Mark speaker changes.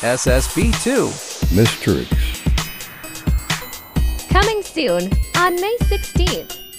Speaker 1: SSB2.
Speaker 2: Mysteries.
Speaker 3: Coming soon on May 16th.